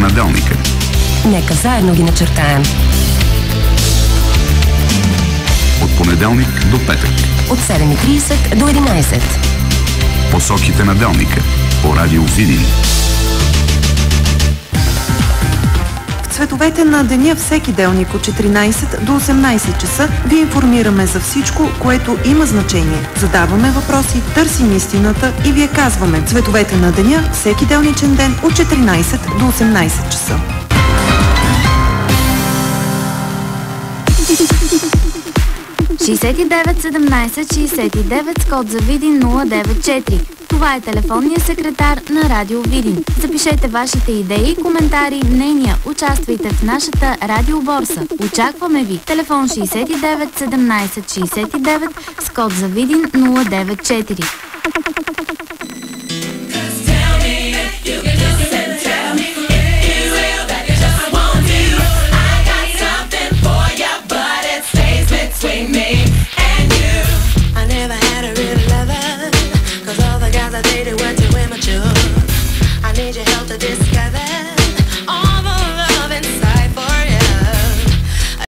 на делника. Нека заедно ги начертаем. От понеделник до петък. От 7.30 до 11. Посоките на делника. По радио Видин. Цветовете на деня всеки делник от 14 до 18 часа ви информираме за всичко, което има значение. Задаваме въпроси, търсим истината и ви я казваме. Цветовете на деня всеки делничен ден от 14 до 18 часа. Шестдесет и девет, седемнадесет, шестдесет и девет, с код за Видин 094. Това е телефонният секретар на Радио Видин. Запишете вашите идеи, коментари, мнения. Участвайте в нашата радиоборса. Очакваме ви. Телефон 69 17 69 с код за Видин 094. cada